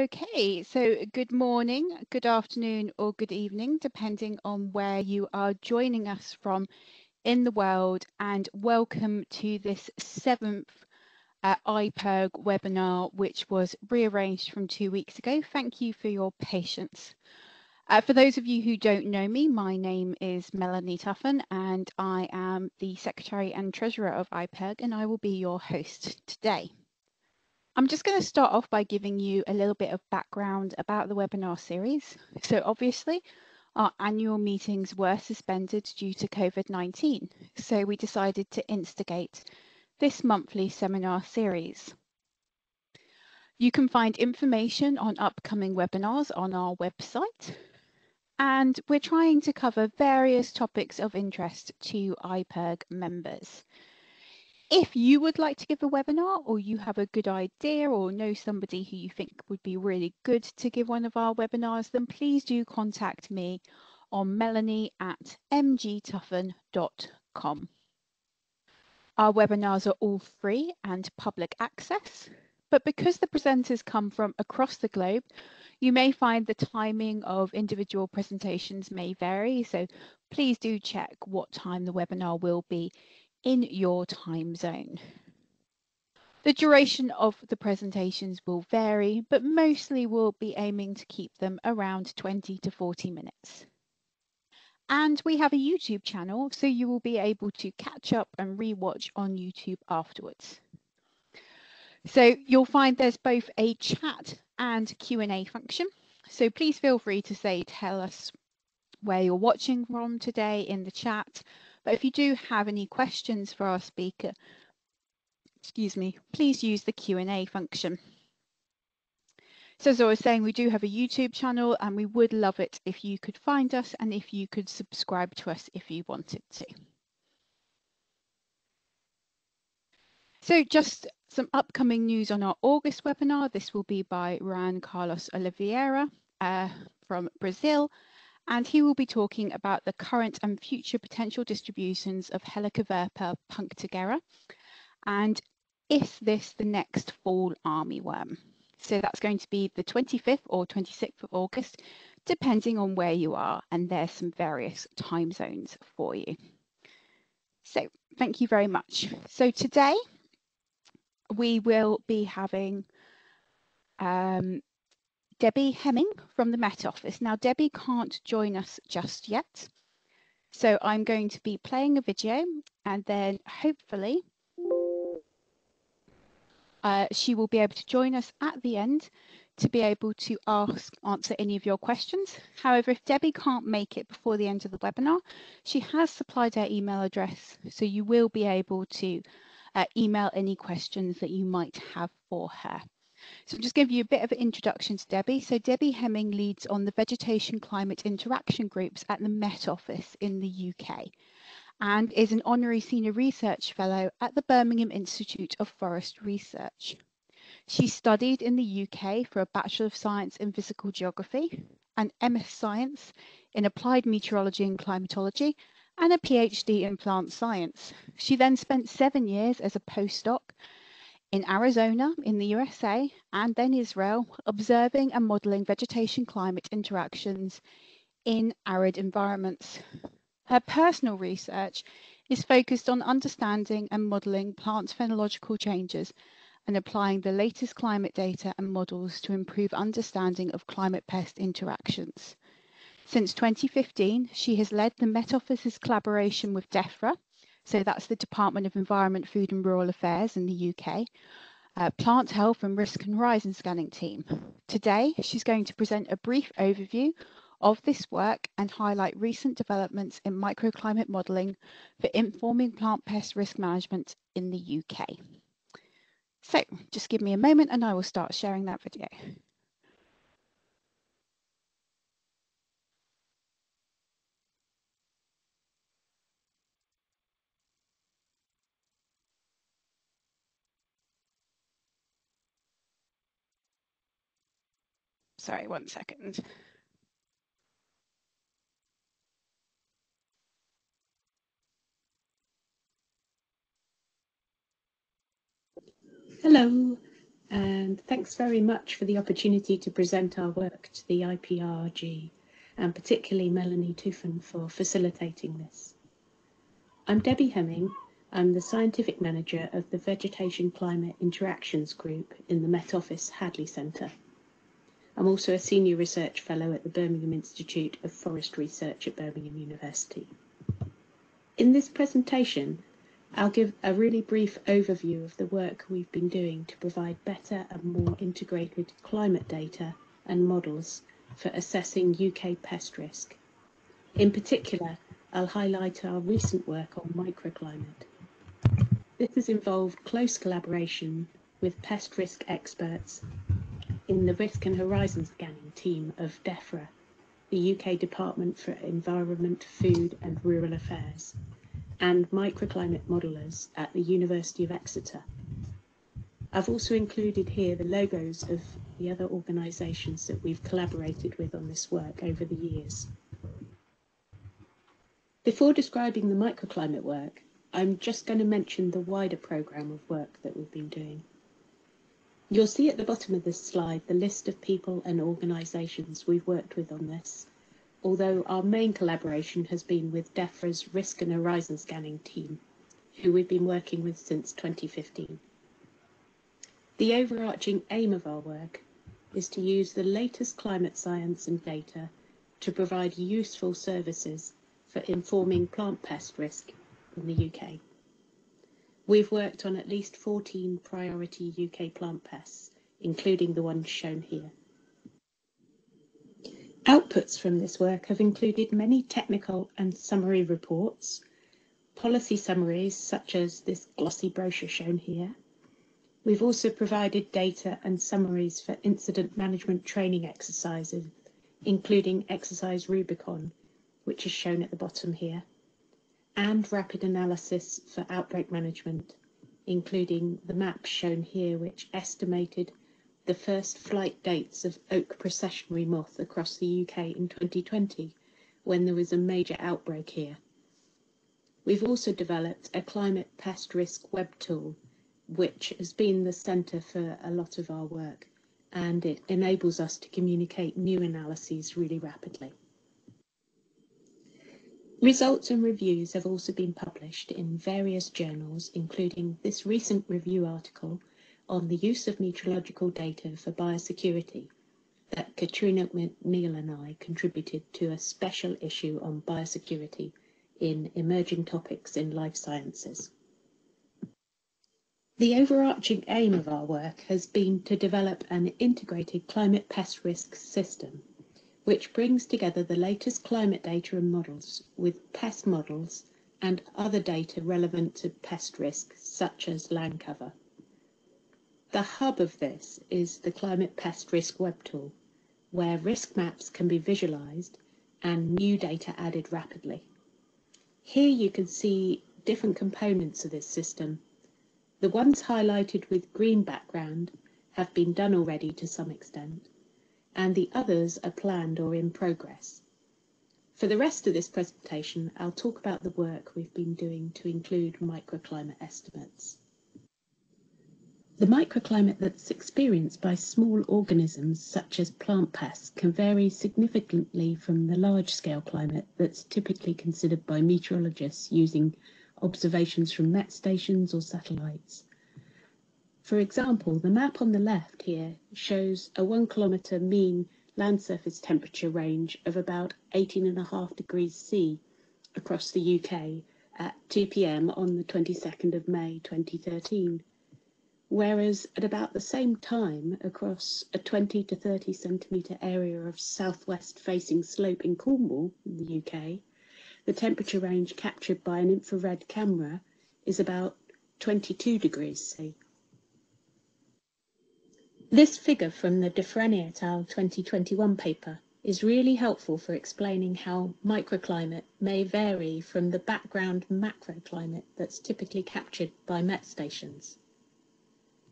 Okay, so good morning, good afternoon, or good evening, depending on where you are joining us from in the world, and welcome to this seventh uh, IPRRG webinar, which was rearranged from two weeks ago. Thank you for your patience. Uh, for those of you who don't know me, my name is Melanie Tuffin, and I am the Secretary and Treasurer of IPRRG, and I will be your host today. I'm just going to start off by giving you a little bit of background about the webinar series. So obviously, our annual meetings were suspended due to COVID-19. So we decided to instigate this monthly seminar series. You can find information on upcoming webinars on our website. And we're trying to cover various topics of interest to IPRRG members. If you would like to give a webinar or you have a good idea or know somebody who you think would be really good to give one of our webinars, then please do contact me on melanie at mgtuffin.com. Our webinars are all free and public access, but because the presenters come from across the globe, you may find the timing of individual presentations may vary, so please do check what time the webinar will be in your time zone. The duration of the presentations will vary, but mostly we'll be aiming to keep them around 20 to 40 minutes. And we have a YouTube channel, so you will be able to catch up and rewatch on YouTube afterwards. So you'll find there's both a chat and Q&A function. So please feel free to say, tell us where you're watching from today in the chat, but if you do have any questions for our speaker, excuse me, please use the Q&A function. So as I was saying, we do have a YouTube channel and we would love it if you could find us and if you could subscribe to us if you wanted to. So just some upcoming news on our August webinar. This will be by Ryan Carlos Oliveira uh, from Brazil and he will be talking about the current and future potential distributions of Helicoverpa punctigera and is this the next fall armyworm? So that's going to be the 25th or 26th of August, depending on where you are, and there's some various time zones for you. So thank you very much. So today we will be having um, Debbie Hemming from the Met Office. Now, Debbie can't join us just yet. So I'm going to be playing a video and then hopefully uh, she will be able to join us at the end to be able to ask, answer any of your questions. However, if Debbie can't make it before the end of the webinar, she has supplied her email address, so you will be able to uh, email any questions that you might have for her. So I'll just give you a bit of an introduction to Debbie. So Debbie Hemming leads on the Vegetation Climate Interaction Groups at the Met Office in the UK and is an Honorary Senior Research Fellow at the Birmingham Institute of Forest Research. She studied in the UK for a Bachelor of Science in Physical Geography, an MS Science in Applied Meteorology and Climatology, and a PhD in Plant Science. She then spent seven years as a postdoc in Arizona in the USA and then Israel, observing and modeling vegetation climate interactions in arid environments. Her personal research is focused on understanding and modeling plant phenological changes and applying the latest climate data and models to improve understanding of climate pest interactions. Since 2015, she has led the Met Office's collaboration with DEFRA, so that's the Department of Environment, Food and Rural Affairs in the UK, uh, Plant Health and Risk and Horizon Scanning team. Today, she's going to present a brief overview of this work and highlight recent developments in microclimate modelling for informing plant pest risk management in the UK. So just give me a moment and I will start sharing that video. Sorry, one second. Hello. and thanks very much for the opportunity to present our work to the IPRRG, and particularly Melanie Tuffin for facilitating this. I'm Debbie Hemming. I'm the Scientific Manager of the Vegetation Climate Interactions Group in the Met Office Hadley Centre. I'm also a Senior Research Fellow at the Birmingham Institute of Forest Research at Birmingham University. In this presentation, I'll give a really brief overview of the work we've been doing to provide better and more integrated climate data and models for assessing UK pest risk. In particular, I'll highlight our recent work on microclimate. This has involved close collaboration with pest risk experts in the Risk and Horizon Scanning team of DEFRA, the UK Department for Environment, Food and Rural Affairs, and microclimate modelers at the University of Exeter. I've also included here the logos of the other organisations that we've collaborated with on this work over the years. Before describing the microclimate work, I'm just going to mention the wider programme of work that we've been doing. You'll see at the bottom of this slide the list of people and organisations we've worked with on this, although our main collaboration has been with DEFRA's Risk and Horizon Scanning team, who we've been working with since 2015. The overarching aim of our work is to use the latest climate science and data to provide useful services for informing plant pest risk in the UK. We've worked on at least 14 priority UK plant pests, including the ones shown here. Outputs from this work have included many technical and summary reports, policy summaries such as this glossy brochure shown here. We've also provided data and summaries for incident management training exercises, including exercise Rubicon, which is shown at the bottom here, and rapid analysis for outbreak management, including the map shown here, which estimated the first flight dates of oak processionary moth across the UK in 2020 when there was a major outbreak here. We've also developed a climate pest risk web tool, which has been the centre for a lot of our work, and it enables us to communicate new analyses really rapidly. Results and reviews have also been published in various journals, including this recent review article on the use of meteorological data for biosecurity that Katrina McNeil and I contributed to a special issue on biosecurity in emerging topics in life sciences. The overarching aim of our work has been to develop an integrated climate pest risk system which brings together the latest climate data and models with pest models and other data relevant to pest risk, such as land cover. The hub of this is the Climate Pest Risk Web Tool, where risk maps can be visualized and new data added rapidly. Here you can see different components of this system. The ones highlighted with green background have been done already to some extent, and the others are planned or in progress. For the rest of this presentation, I'll talk about the work we've been doing to include microclimate estimates. The microclimate that's experienced by small organisms such as plant pests can vary significantly from the large-scale climate that's typically considered by meteorologists using observations from met stations or satellites. For example, the map on the left here shows a one kilometre mean land surface temperature range of about 18.5 degrees C across the UK at 2 pm on the 22nd of May 2013 whereas at about the same time across a 20 to 30 centimetre area of southwest facing slope in Cornwall, in the UK, the temperature range captured by an infrared camera is about 22 degrees C. This figure from the De Frenne et al. 2021 paper is really helpful for explaining how microclimate may vary from the background macroclimate that's typically captured by MET stations.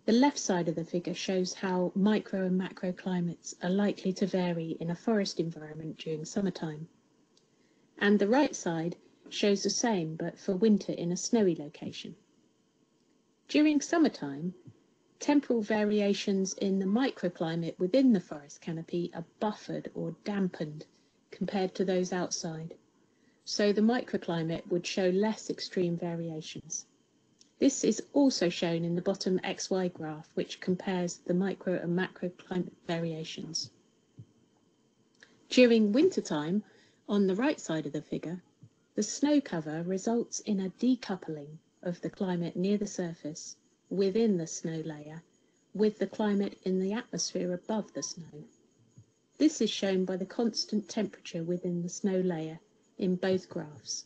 The left side of the figure shows how micro and macro climates are likely to vary in a forest environment during summertime. And the right side shows the same, but for winter in a snowy location. During summertime, temporal variations in the microclimate within the forest canopy are buffered or dampened compared to those outside. So the microclimate would show less extreme variations. This is also shown in the bottom XY graph, which compares the micro and macro climate variations. During wintertime, on the right side of the figure, the snow cover results in a decoupling of the climate near the surface within the snow layer with the climate in the atmosphere above the snow. This is shown by the constant temperature within the snow layer in both graphs.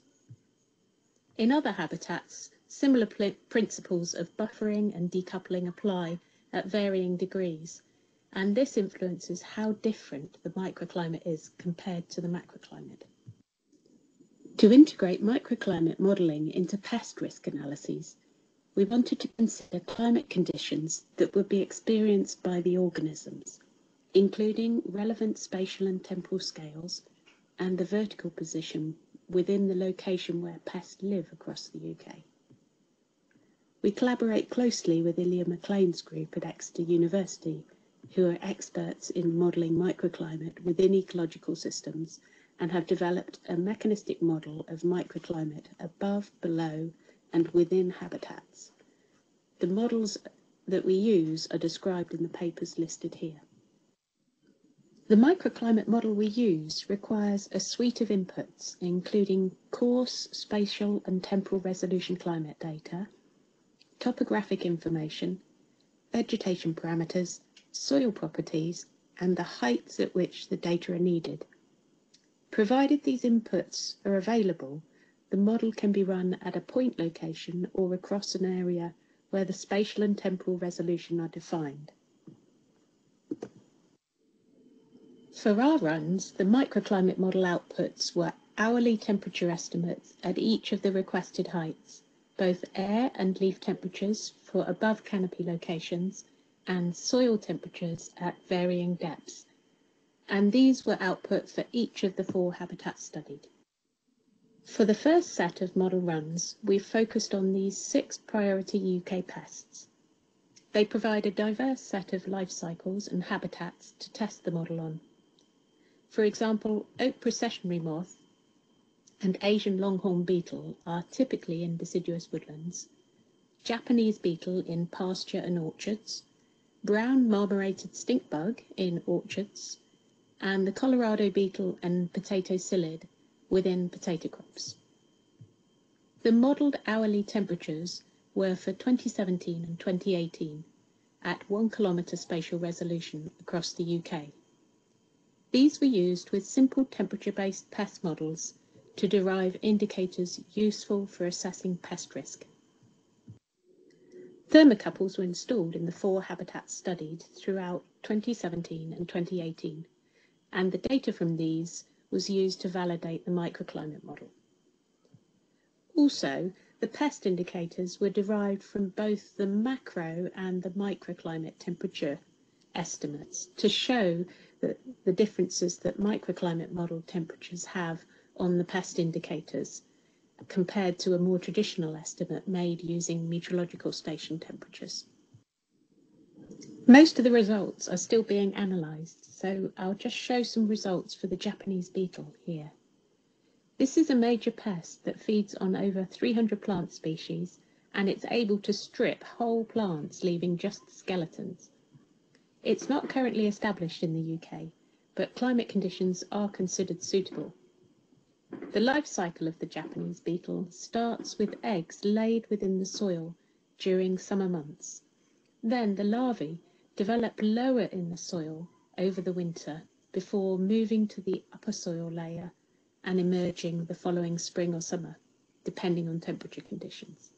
In other habitats, similar principles of buffering and decoupling apply at varying degrees, and this influences how different the microclimate is compared to the macroclimate. To integrate microclimate modelling into pest risk analyses, we wanted to consider climate conditions that would be experienced by the organisms, including relevant spatial and temporal scales and the vertical position within the location where pests live across the UK. We collaborate closely with Ilya Maclean's group at Exeter University, who are experts in modelling microclimate within ecological systems and have developed a mechanistic model of microclimate above, below, and within habitats. The models that we use are described in the papers listed here. The microclimate model we use requires a suite of inputs, including coarse, spatial and temporal resolution climate data, topographic information, vegetation parameters, soil properties, and the heights at which the data are needed. Provided these inputs are available, the model can be run at a point location or across an area where the spatial and temporal resolution are defined. For our runs, the microclimate model outputs were hourly temperature estimates at each of the requested heights, both air and leaf temperatures for above canopy locations, and soil temperatures at varying depths. And these were output for each of the four habitats studied. For the first set of model runs, we've focused on these six priority UK pests. They provide a diverse set of life cycles and habitats to test the model on. For example, oak processionary moth and Asian longhorn beetle are typically in deciduous woodlands, Japanese beetle in pasture and orchards, brown marmorated stink bug in orchards, and the Colorado beetle and potato psyllid within potato crops. The modelled hourly temperatures were for 2017 and 2018 at 1 kilometre spatial resolution across the UK. These were used with simple temperature-based pest models to derive indicators useful for assessing pest risk. Thermocouples were installed in the four habitats studied throughout 2017 and 2018, and the data from these was used to validate the microclimate model. Also, the pest indicators were derived from both the macro and the microclimate temperature estimates to show that the differences that microclimate model temperatures have on the pest indicators compared to a more traditional estimate made using meteorological station temperatures. Most of the results are still being analysed, so I'll just show some results for the Japanese beetle here. This is a major pest that feeds on over 300 plant species and it's able to strip whole plants, leaving just skeletons. It's not currently established in the UK, but climate conditions are considered suitable. The life cycle of the Japanese beetle starts with eggs laid within the soil during summer months. Then the larvae develop lower in the soil over the winter before moving to the upper soil layer and emerging the following spring or summer, depending on temperature conditions.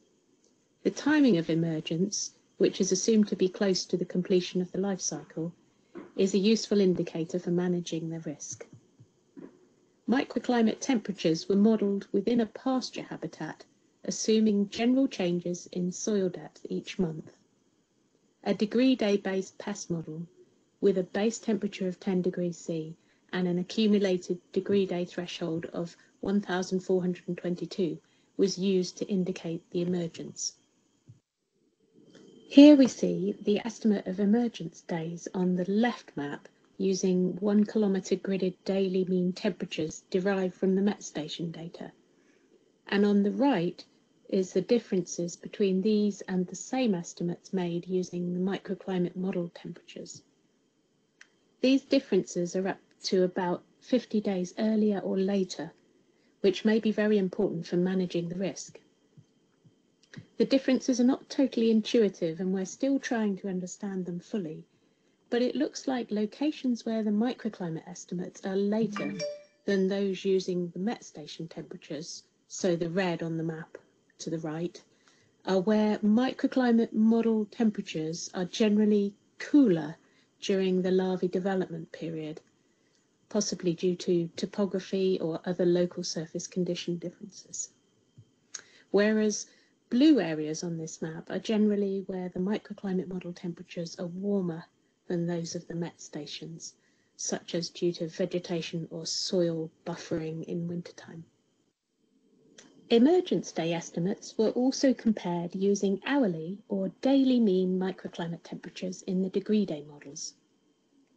The timing of emergence, which is assumed to be close to the completion of the life cycle, is a useful indicator for managing the risk. Microclimate temperatures were modelled within a pasture habitat, assuming general changes in soil depth each month a degree day based pest model with a base temperature of 10 degrees C and an accumulated degree day threshold of 1422 was used to indicate the emergence. Here we see the estimate of emergence days on the left map using one kilometre gridded daily mean temperatures derived from the Met station data. And on the right is the differences between these and the same estimates made using the microclimate model temperatures. These differences are up to about 50 days earlier or later, which may be very important for managing the risk. The differences are not totally intuitive and we're still trying to understand them fully, but it looks like locations where the microclimate estimates are later than those using the Met station temperatures, so the red on the map to the right, are where microclimate model temperatures are generally cooler during the larvae development period, possibly due to topography or other local surface condition differences. Whereas Blue areas on this map are generally where the microclimate model temperatures are warmer than those of the Met stations, such as due to vegetation or soil buffering in wintertime. Emergence day estimates were also compared using hourly or daily mean microclimate temperatures in the degree day models.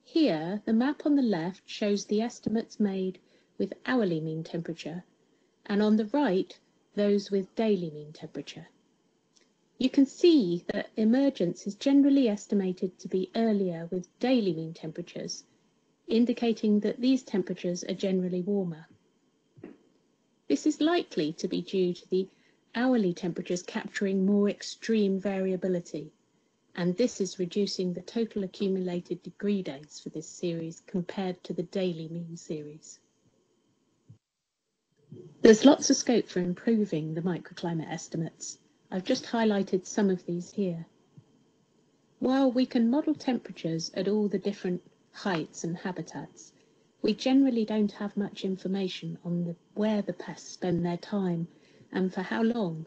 Here, the map on the left shows the estimates made with hourly mean temperature, and on the right, those with daily mean temperature. You can see that emergence is generally estimated to be earlier with daily mean temperatures, indicating that these temperatures are generally warmer. This is likely to be due to the hourly temperatures capturing more extreme variability, and this is reducing the total accumulated degree days for this series compared to the daily mean series. There's lots of scope for improving the microclimate estimates. I've just highlighted some of these here. While we can model temperatures at all the different heights and habitats, we generally don't have much information on the, where the pests spend their time and for how long.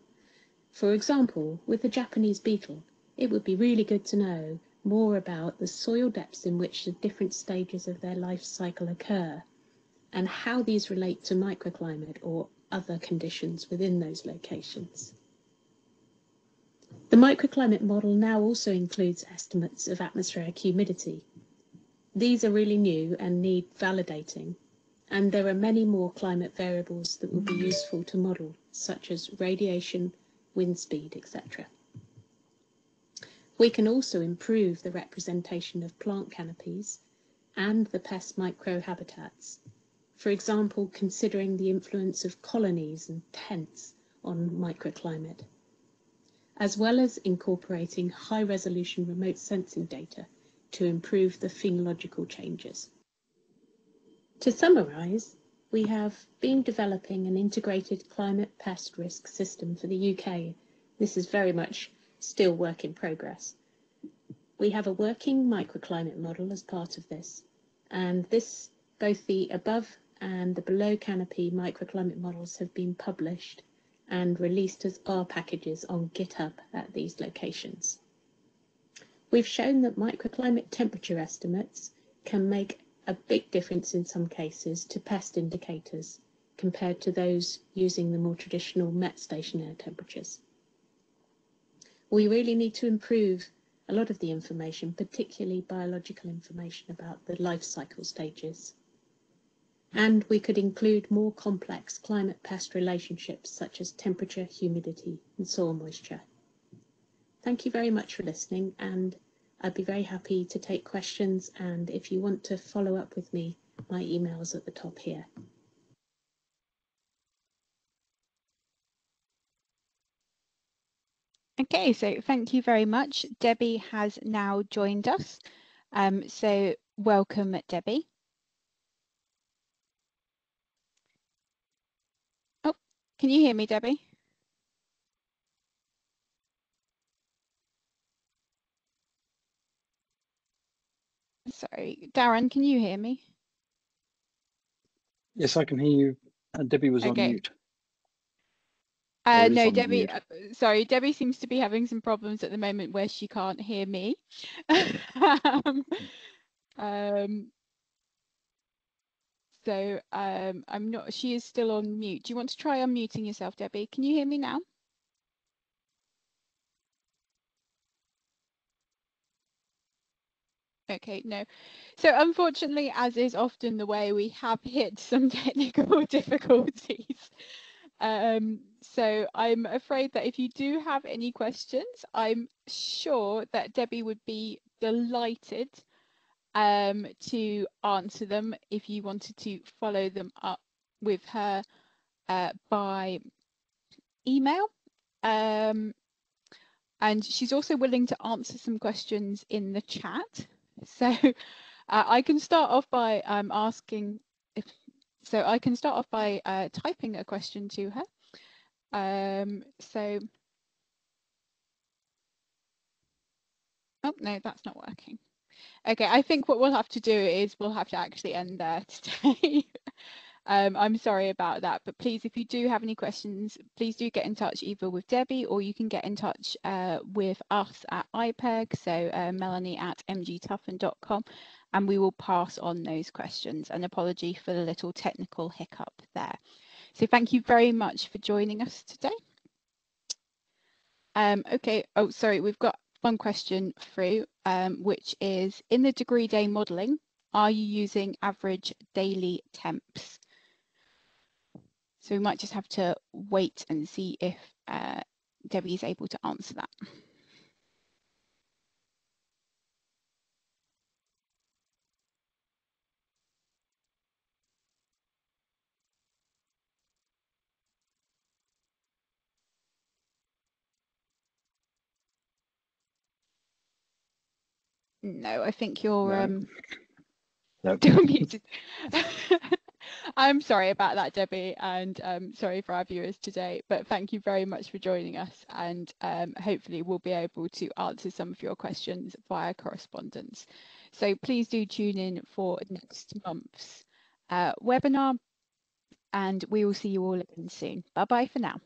For example, with the Japanese beetle, it would be really good to know more about the soil depths in which the different stages of their life cycle occur and how these relate to microclimate or other conditions within those locations. The microclimate model now also includes estimates of atmospheric humidity. These are really new and need validating, and there are many more climate variables that will be useful to model, such as radiation, wind speed, etc. We can also improve the representation of plant canopies and the pest microhabitats for example, considering the influence of colonies and tents on microclimate, as well as incorporating high resolution remote sensing data to improve the phenological changes. To summarise, we have been developing an integrated climate pest risk system for the UK. This is very much still work in progress. We have a working microclimate model as part of this, and this both the above and the below canopy microclimate models have been published and released as R packages on GitHub at these locations. We've shown that microclimate temperature estimates can make a big difference in some cases to pest indicators compared to those using the more traditional Met station air temperatures. We really need to improve a lot of the information, particularly biological information about the life cycle stages and we could include more complex climate-pest relationships such as temperature, humidity and soil moisture. Thank you very much for listening and I'd be very happy to take questions and if you want to follow up with me, my email is at the top here. Okay, so thank you very much. Debbie has now joined us. Um, so welcome, Debbie. Oh, can you hear me, Debbie? Sorry, Darren, can you hear me? Yes, I can hear you. Uh, Debbie was okay. on mute. Uh, no, Debbie, uh, sorry, Debbie seems to be having some problems at the moment where she can't hear me. um, um, so um, I'm not, she is still on mute. Do you want to try unmuting yourself, Debbie? Can you hear me now? Okay, no. So unfortunately, as is often the way, we have hit some technical difficulties. Um, so I'm afraid that if you do have any questions, I'm sure that Debbie would be delighted um, to answer them if you wanted to follow them up with her uh, by email. Um, and she's also willing to answer some questions in the chat. So uh, I can start off by um, asking if, so I can start off by uh, typing a question to her. Um, so, oh no, that's not working. Okay, I think what we'll have to do is we'll have to actually end there today. Um, I'm sorry about that, but please, if you do have any questions, please do get in touch either with Debbie or you can get in touch uh, with us at IPRRG, so uh, melanie at mgtuffin.com, and we will pass on those questions. An apology for the little technical hiccup there. So thank you very much for joining us today. Um, okay, oh, sorry, we've got one question through, um, which is in the degree day modelling, are you using average daily temps? So we might just have to wait and see if uh, Debbie is able to answer that. No, I think you're no. um nope. muted. I'm sorry about that, Debbie, and um, sorry for our viewers today, but thank you very much for joining us and um, hopefully we'll be able to answer some of your questions via correspondence. So please do tune in for next month's uh, webinar and we will see you all again soon. Bye bye for now.